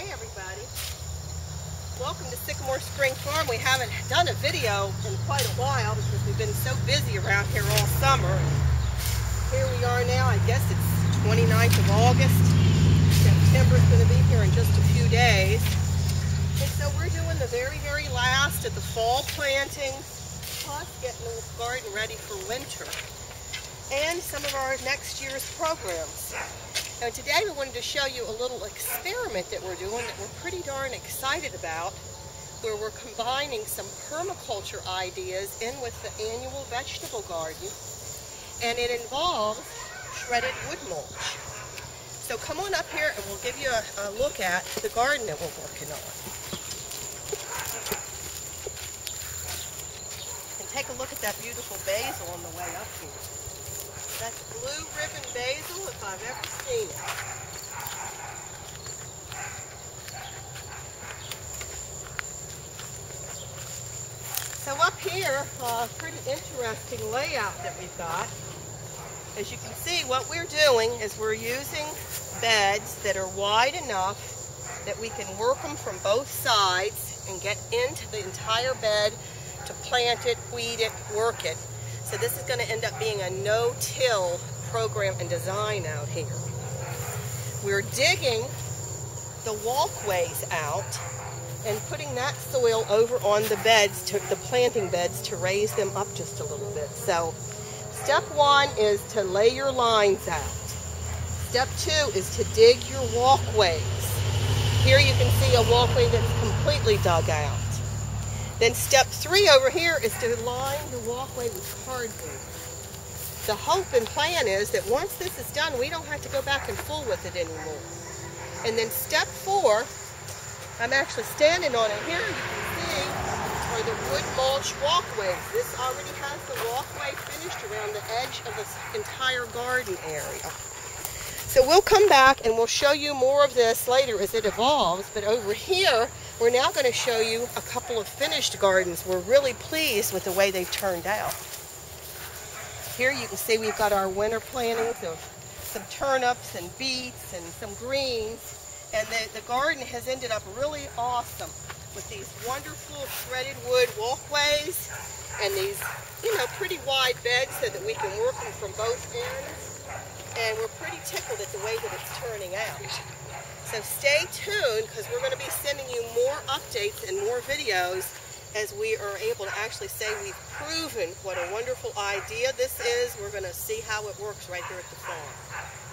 Hey everybody. Welcome to Sycamore Spring Farm. We haven't done a video in quite a while because we've been so busy around here all summer. Here we are now, I guess it's 29th of August. September's going to be here in just a few days. And so we're doing the very, very last of the fall plantings, plus getting the garden ready for winter. And some of our next year's programs. Now today we wanted to show you a little experiment that we're doing that we're pretty darn excited about where we're combining some permaculture ideas in with the annual vegetable garden and it involves shredded wood mulch. So come on up here and we'll give you a, a look at the garden that we're working on. And take a look at that beautiful basil on the way up here. That's blue ribbon basil if I've ever seen it. So up here, a uh, pretty interesting layout that we've got. As you can see, what we're doing is we're using beds that are wide enough that we can work them from both sides and get into the entire bed to plant it, weed it, work it so this is going to end up being a no-till program and design out here. We're digging the walkways out and putting that soil over on the beds, to the planting beds, to raise them up just a little bit. So step one is to lay your lines out. Step two is to dig your walkways. Here you can see a walkway that's completely dug out. Then step three over here is to line the walkway with cardboard. The hope and plan is that once this is done, we don't have to go back and fool with it anymore. And then step four, I'm actually standing on it here, you can see, are the wood mulch walkways. This already has the walkway finished around the edge of this entire garden area. So we'll come back and we'll show you more of this later as it evolves. But over here, we're now going to show you a couple of finished gardens. We're really pleased with the way they've turned out. Here you can see we've got our winter plantings of some turnips and beets and some greens. And the, the garden has ended up really awesome with these wonderful shredded wood walkways and these, you know, pretty wide beds so that we can work them from both ends and we're pretty tickled at the way that it's turning out. So stay tuned because we're going to be updates and more videos as we are able to actually say we've proven what a wonderful idea this is. We're going to see how it works right here at the farm.